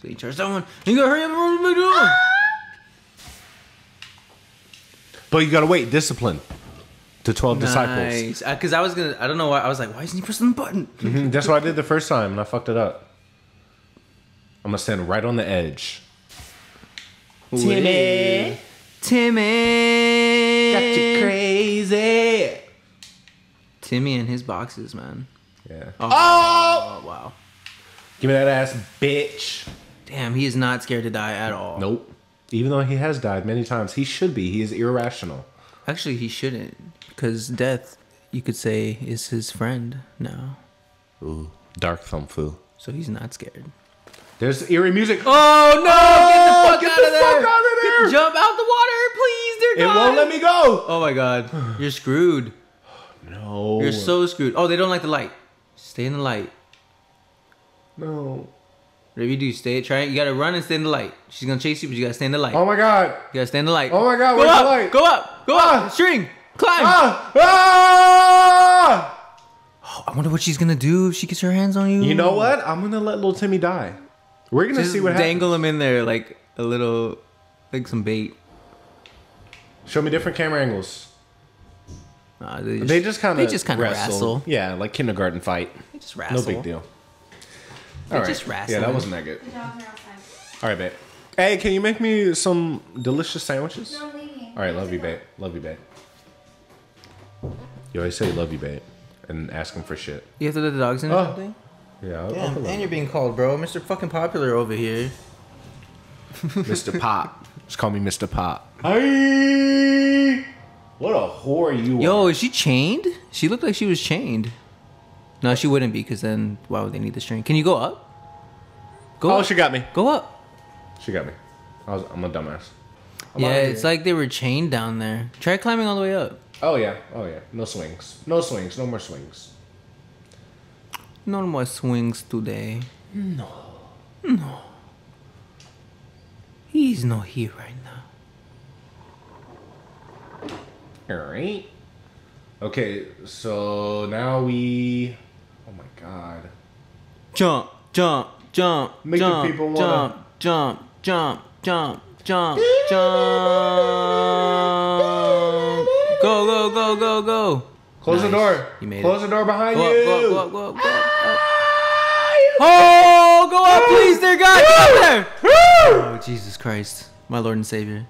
So you charge someone. You gotta hurry up and run doing. But you gotta wait. Discipline. To twelve disciples. Nice. Because I was gonna. I don't know why. I was like, why isn't he pressing the button? Mhm, That's what I did the first time, and I fucked it up. I'm gonna stand right on the edge. Timmy. Timmy. Got you crazy. Timmy and his boxes, man. Yeah. Oh, oh wow. Give me that ass, bitch. Damn, he is not scared to die at all. Nope. Even though he has died many times, he should be. He is irrational. Actually, he shouldn't, because death, you could say, is his friend now. Ooh, dark Thumb Fu. So he's not scared. There's eerie music. Oh no! Oh, get the fuck out of there! Jump out the water, please, dear it God! won't let me go. Oh my God, you're screwed. No. You're so screwed. Oh, they don't like the light. Stay in the light. no. Whatever you do, stay. Try. You gotta run and stay in the light. She's gonna chase you, but you gotta stay in the light. Oh my god. You gotta stay in the light. Oh my God, Go up! light? Go up! Go Ah! up! String! Climb! Ah! Ah! Oh, I wonder what she's gonna do if she gets her hands on you. You know what? I'm gonna let little Timmy die. We're gonna Just see what happens. dangle him in there like a little, like some bait. Show me different camera angles. Nah, they just, They just kind of they just kind of wrestle. Yeah, like kindergarten fight. They just wrestle. No big deal. They All right. just wrestle. Yeah, that wasn't that good. The dogs are outside. All right, babe. Hey, can you make me some delicious sandwiches? No, leaving. All right, love you, babe. Love you, babe. You always say love you, babe, and ask him for shit. You have to let the dogs in or Oh. something. Yeah, I'll, I'll Damn, and you. you're being called, bro. Mr. Fucking Popular over here. Mr. Pop. Just call me Mr. Pop. Hey, what a whore you are. Yo, is she chained? She looked like she was chained. No, she wouldn't be, because then why would they need the string? Can you go up? Go Oh, up. she got me. Go up. She got me. I was, I'm a dumbass. I'm yeah, it's like they were chained down there. Try climbing all the way up. Oh yeah, oh yeah. No swings. No swings. No more swings. No more swings today. No. No. He's not here right now. All right. Okay, so now we. Oh my god. Jump, jump, jump, Make the jump, people jump, wanna- jump, jump, jump, jump, jump. Go, go, go, go, go. Close the Nice. door. You made Close it. the door behind Go up, you. go up, go up, go up, ah, go up. Oh, go up, please, dear God, get up there. Oh, Jesus Christ, my Lord and Savior.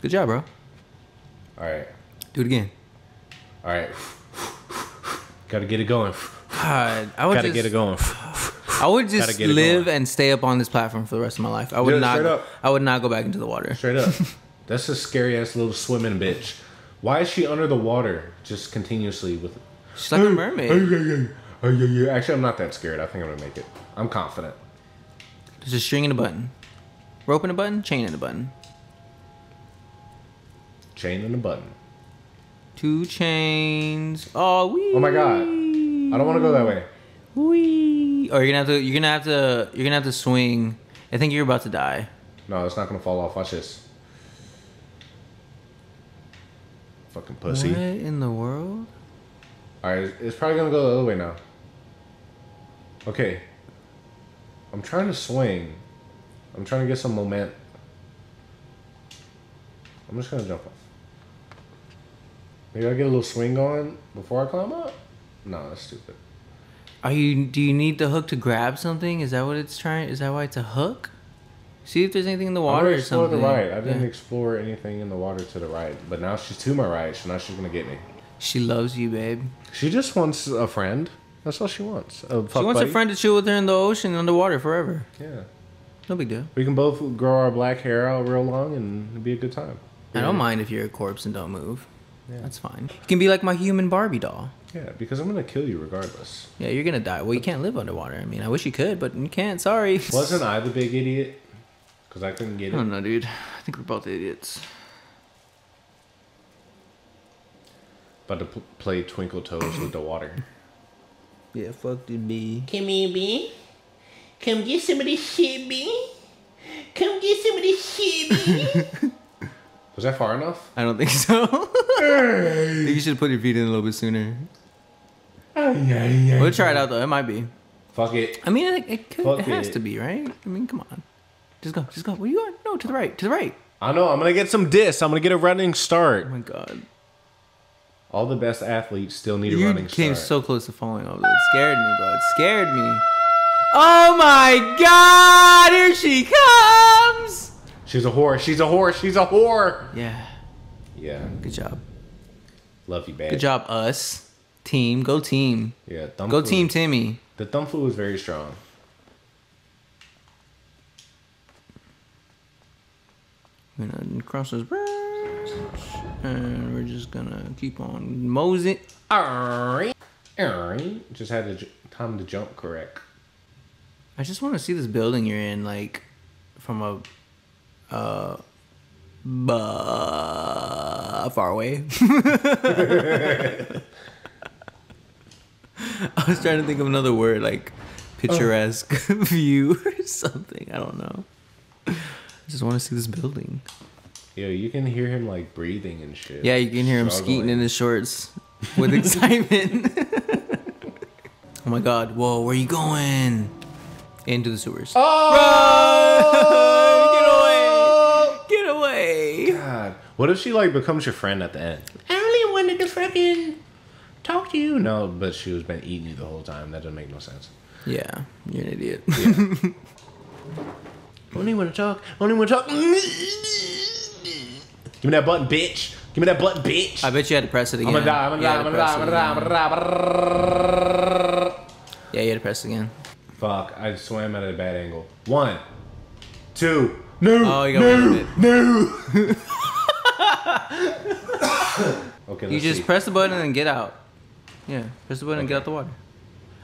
Good job, bro. All right. Do it again. All right. Gotta get it going. God, I would Gotta just, get it going. I would Gotta just live going. and stay up on this platform for the rest of my life. I would Yeah, not. Go, up. I would not go back into the water. Straight up. That's a scary ass little swimming bitch. Why is she under the water just continuously with? She's like a mermaid. Actually, I'm not that scared. I think I'm gonna make it. I'm confident. There's a string and a button, rope and a button, chain and a button. Chain and a button. Two chains. Oh, wee. Oh my god. I don't want to go that way. Wee. Or you're gonna have to. You're gonna have to. You're gonna have to swing. I think you're about to die. No, it's not gonna fall off. Watch this. Fucking pussy. What in the world? All right, it's probably gonna go the other way now. Okay. I'm trying to swing. I'm trying to get some moment. I'm just gonna jump off. Maybe I get a little swing going before I climb up. No, that's stupid. Are you? Do you need the hook to grab something? Is that what it's trying? Is that why it's a hook? See if there's anything in the water or explore something. the right. I didn't Yeah. explore anything in the water to the right, but now she's to my right, so now she's gonna get me. She loves you, babe. She just wants a friend. That's all she wants. She wants a friend to chill with her in the ocean underwater forever. Yeah. No big deal. We can both grow our black hair out real long and it'd be a good time. I don't mind if you're a corpse and don't move. That's fine. You can be like my human Barbie doll. Yeah, because I'm gonna kill you regardless. Yeah, you're gonna die. Well, you can't live underwater. I mean, I wish you could, but you can't. Sorry. Wasn't I the big idiot? Because I couldn't get I it. don't know, dude. I think we're both idiots. About to play Twinkle Toes with the water. Yeah, fuck the bee. Come here, B. Come get some of this shit, B. Come get some of this shit, B. Was that far enough? I don't think so. Think you should put your feet in a little bit sooner. We'll try it out though. It might be. Fuck it. I mean, it, it, could, Fuck it has it. to be, right? I mean, come on. Just go. Just go. Where you going? No, to the right. To the right. I know. I'm gonna get some dis. I'm gonna get a running start. Oh my god. All the best athletes still need a running. You running came start. so close to falling over. It scared me, bro. It scared me. Oh my god! Here she comes! She's a whore. She's a whore. She's a whore. Yeah. Yeah. Good job. Love you, babe. Good job, us. Team. Go team. Yeah. Thumb Go flu- team Timmy. The thumb flu is very strong. We're gonna cross this bridge. And we're just gonna keep on moseying. Alright. Alright. Just had the time to jump correct. I just want to see this building you're in, like, from a, uh, bu- far away. I was trying to think of another word, like picturesque view or something. I don't know. I just want to see this building. Yo, you can hear him like breathing and shit. Yeah, you can hear him Struggling. skeeting in his shorts with excitement. oh my god! Whoa, where are you going? Into the sewers. Oh! What if she like becomes your friend at the end? I only wanted to fucking talk to you. No, but she was been eating you the whole time. That doesn't make no sense. Yeah, you're an idiot. Only want to talk. Only want to talk. Give me that button, bitch. Give me that button, bitch. I bet you had to press it again. I'm gonna die. I'm gonna You die. had I'm to gonna die. press I'm it gonna die. I'm again. gonna die. Yeah, you had to press it again. Fuck! I swam at a bad angle. One, two. No. Oh, you got rid of it. No. okay. You just see. press the button and get out. Yeah, press the button and get out the water.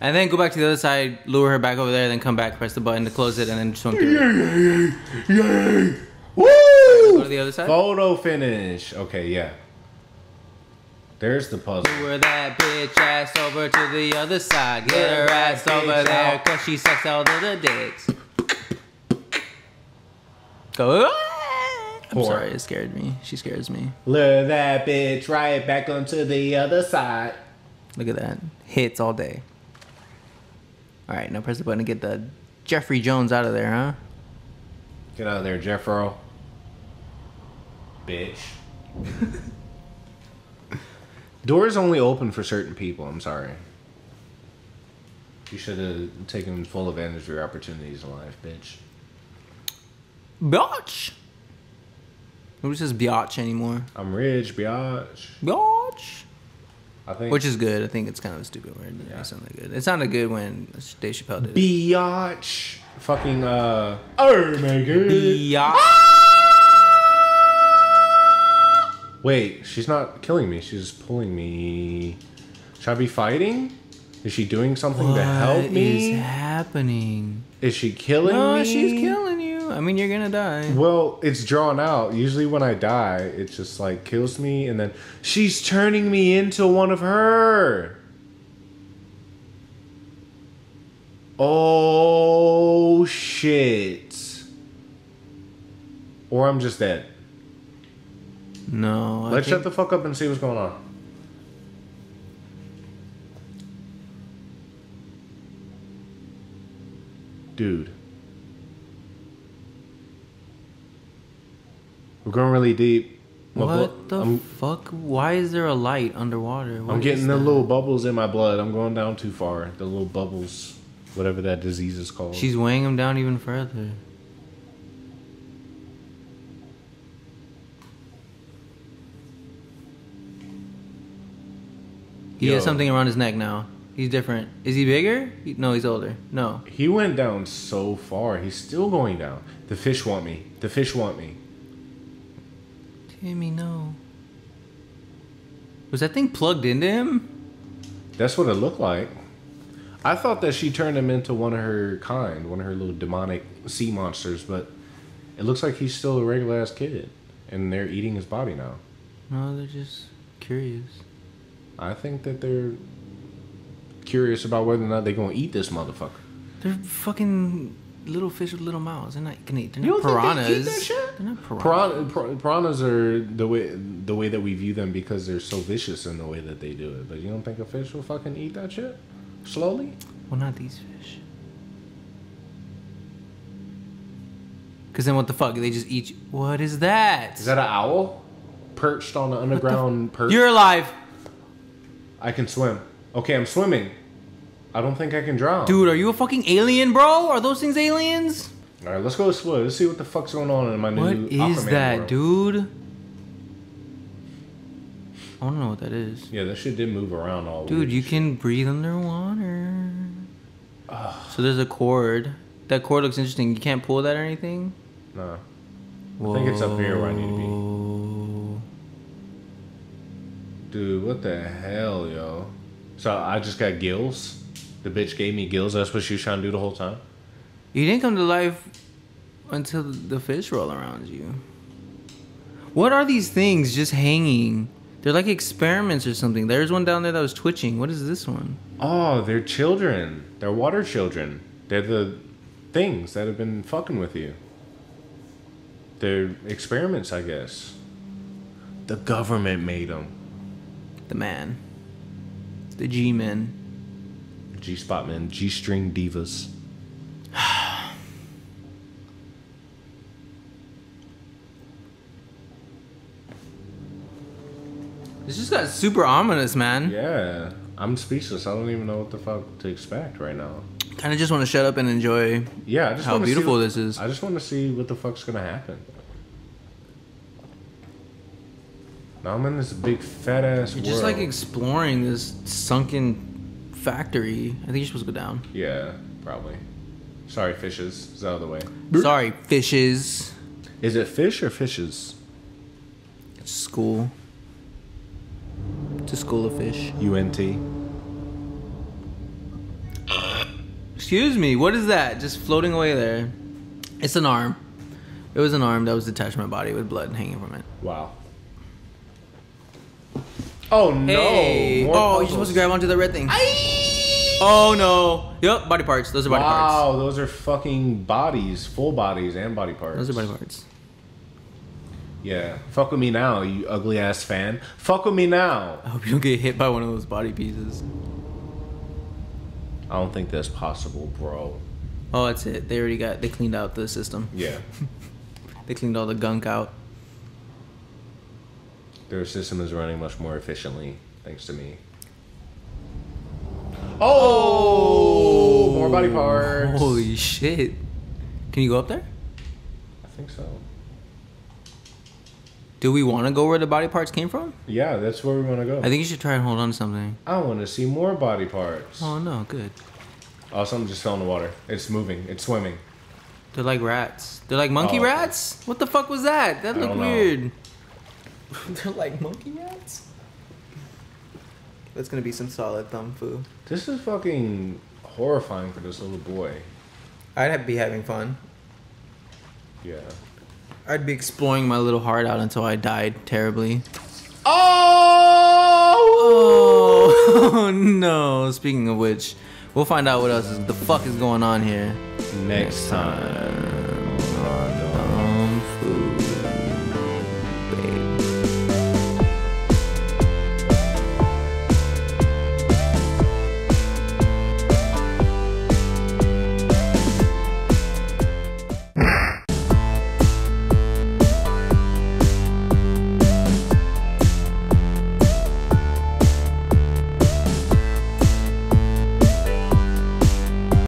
And then go back to the other side, lure her back over there, then come back, press the button to close it, and then swim through. it. Woo! Go to the other side. Photo finish. Okay, yeah. There's the puzzle. Lure that bitch ass over to the other side. Get her ass over there, cause she sucks all of the dicks. Go. Ah! I'm Whore. sorry, it scared me. She scares me. Lure that bitch right back onto the other side. Look at that. Hits all day. Alright, now press the button to get the Jeffrey Jones out of there, huh? Get out of there, Jeffro. Bitch. Doors only open for certain people. I'm sorry. You should have taken full advantage of your opportunities in life, bitch. Biatch! Who says biatch anymore? I'm rich, biatch. Biatch! I think. Which is good. I think it's kind of a stupid word. Yeah. It sounded good. It sounded good when Dave Chappelle did it. biatch. Fucking uh. Oh my god. Biatch. Wait, she's not killing me. She's pulling me. Should I be fighting? Is she doing something to help me? is happening? Is she killing No, me? she's killing. I mean, you're gonna die. Well, it's drawn out. Usually, when I die, it just like kills me, and then she's turning me into one of her. Oh shit! Or I'm just dead. No. Let's think- shut the fuck up and see what's going on. Dude. We're going really deep. My What the I'm, fuck? Why is there a light underwater? What I'm getting the that? little bubbles in my blood. I'm going down too far. The little bubbles, whatever that disease is called. She's weighing him down even further. He Yo. has something around his neck now. He's different. Is he bigger? He- no, he's older. No. he went down so far. He's still going down. The fish want me. The fish want me. Timmy, no. Was that thing plugged into him? That's what it looked like. I thought that she turned him into one of her kind, one of her little demonic sea monsters, but it looks like he's still a regular ass kid, and they're eating his body now. No, they're just curious. I think that they're curious about whether or not they're gonna eat this motherfucker. They're fucking little fish with little mouths. They're not gonna eat. They're You not don't think they eat piranhas. Piranha. Piran- pir- piranhas are the way the way that we view them because they're so vicious in the way that they do it. But you don't think a fish will fucking eat that shit slowly? Well, not these fish. Cause then what the fuck? They just eat. You. What is that? Is that an owl perched on an underground perch? You're alive, I can swim. Okay, I'm swimming. I don't think I can drown. dude. Are you a fucking alien, bro? Are those things aliens? All right, let's go explore. Let's see what the fuck's going on in my What new is Aquaman that, world. dude? I don't know what that is. Yeah, that shit did move around all. Dude, weird you can breathe underwater. So there's a cord. That cord looks interesting. You can't pull that or anything. Nah. I think it's up here where I need to be. Dude, what the hell, yo? So I just got gills. The bitch gave me gills. That's what she was trying to do the whole time. You didn't come to life until the fish roll around you. What are these things just hanging? They're like experiments or something. There's one down there that was twitching. What is this one? Oh, they're children. They're water children. They're the things that have been fucking with you. They're experiments, I guess. The government made them. The man. The G men. G Spot men. G String Divas. This just got super ominous, man. Yeah, I'm speechless. I don't even know what the fuck to expect right now. Kind of just want to shut up and enjoy. Yeah, I just How beautiful what- this is. I just want to see what the fuck's gonna happen. Now I'm in this big fat ass You're world. just like exploring this sunken factory. I think you're supposed to go down. yeah, probably. Sorry, fishes. It's out of the way. Sorry, fishes. Is it fish or fishes? It's school. It's a school of fish. UNT. Excuse me, what is that? Just floating away there. It's an arm. It was an arm that was detached from my body with blood hanging from it. Wow. Oh no! Hey. More Oh, you're supposed to grab onto the red thing. Oh no. Yep, body parts. Those are body parts. Wow, those are fucking bodies, full bodies and body parts. Those are body parts. Yeah. Fuck with me now, you ugly ass fan. Fuck with me now. I hope you don't get hit by one of those body pieces. I don't think that's possible, bro. Oh, that's it. They already got. They cleaned out the system. Yeah. They cleaned all the gunk out. Their system is running much more efficiently, thanks to me. Oh, more body parts. Holy shit! Can you go up there? I think so. Do we want to go where the body parts came from? Yeah, that's where we want to go. I think you should try and hold on to something. I want to see more body parts. Oh no, good. Oh, something just fell in the water. It's moving. It's swimming. They're like rats. They're like monkey Oh. rats. What the fuck was that? That looked weird. They're like monkey rats. That's gonna be some solid thumb food. This is fucking horrifying for this little boy. I'd be having fun. Yeah. I'd be exploring my little heart out until I died terribly. Oh! Oh no! Speaking of which, we'll find out what else is, the fuck is going on here Next time.